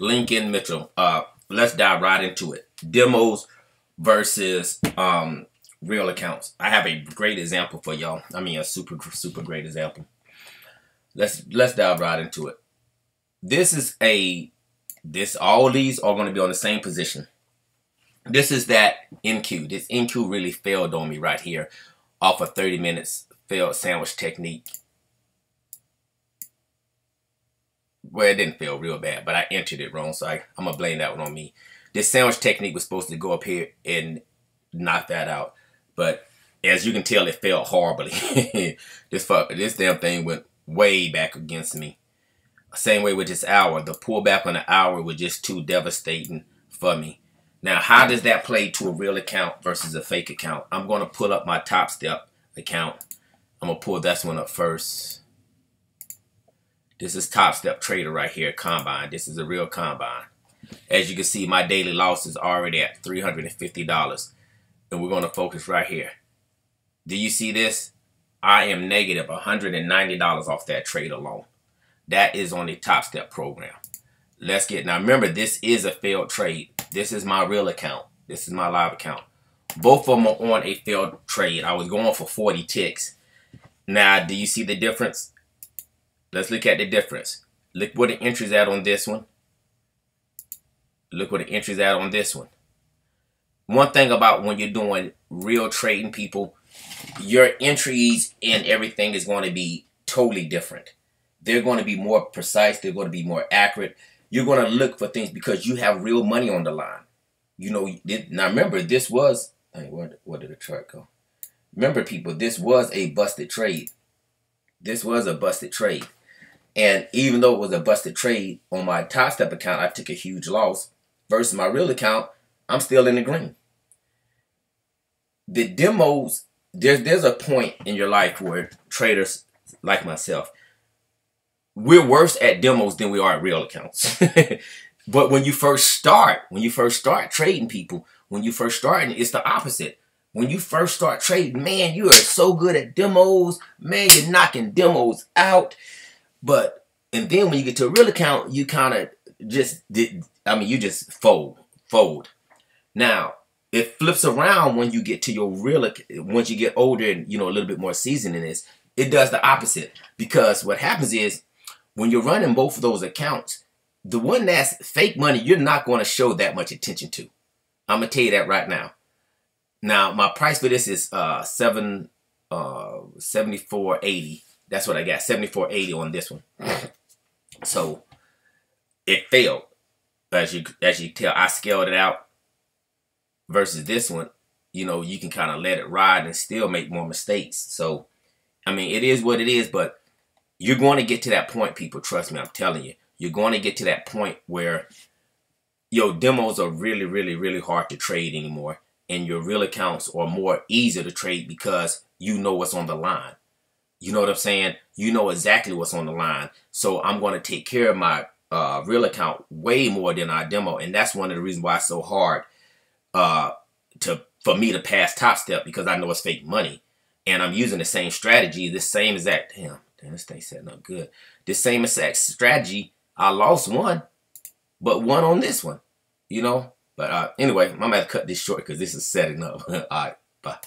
Lincoln Mitchell. Uh, let's dive right into it. Demos versus um, real accounts. I have a great example for y'all. I mean, a super super great example. Let's let's dive right into it. This is a this all these are going to be on the same position. This is that NQ. This NQ really failed on me right here off of 30 minutes failed sandwich technique. Well, it didn't feel real bad, but I entered it wrong, so I, I'm going to blame that one on me. This sandwich technique was supposed to go up here and knock that out. But as you can tell, it failed horribly. this fuck, this damn thing went way back against me. Same way with this hour. The pullback on the hour was just too devastating for me. Now, how does that play to a real account versus a fake account? I'm going to pull up my Top Step account. I'm going to pull this one up first. This is Top Step Trader right here, Combine. This is a real Combine. As you can see, my daily loss is already at $350. And we're going to focus right here. Do you see this? I am negative $190 off that trade alone. That is on the Top Step program. Let's get, now remember, this is a failed trade. This is my real account. This is my live account. Both of them are on a failed trade. I was going for 40 ticks. Now, do you see the difference? Let's look at the difference. Look where the entry's at on this one. Look where the entry's at on this one. One thing about when you're doing real trading, people, your entries and everything is going to be totally different. They're going to be more precise. They're going to be more accurate. You're going to look for things because you have real money on the line. You know, now remember, this was, where, where did the chart go? Remember, people, this was a busted trade. This was a busted trade. And even though it was a busted trade on my top step account, I took a huge loss. Versus my real account, I'm still in the green. The demos, there's there's a point in your life where traders like myself, we're worse at demos than we are at real accounts. but when you first start, when you first start trading people, when you first start, it's the opposite. When you first start trading, man, you are so good at demos. Man, you're knocking demos out. But and then when you get to a real account, you kind of just did. I mean, you just fold, fold. Now it flips around when you get to your real. Once you get older and you know a little bit more seasoned in this, it does the opposite because what happens is when you're running both of those accounts, the one that's fake money, you're not going to show that much attention to. I'm gonna tell you that right now. Now my price for this is uh seven uh 74.80. That's what I got 74.80 on this one. so it failed. As you as you tell, I scaled it out. Versus this one, you know, you can kind of let it ride and still make more mistakes. So, I mean, it is what it is, but you're going to get to that point, people. Trust me, I'm telling you. You're going to get to that point where your demos are really, really, really hard to trade anymore. And your real accounts are more easy to trade because you know what's on the line. You know what I'm saying? You know exactly what's on the line. So I'm going to take care of my uh, real account way more than our demo. And that's one of the reasons why it's so hard uh, to for me to pass Top Step because I know it's fake money. And I'm using the same strategy, the same exact, damn, Damn, this thing setting up good. The same exact strategy. I lost one, but one on this one. You know? But uh, anyway, I'm going to cut this short because this is setting up. All right, bye.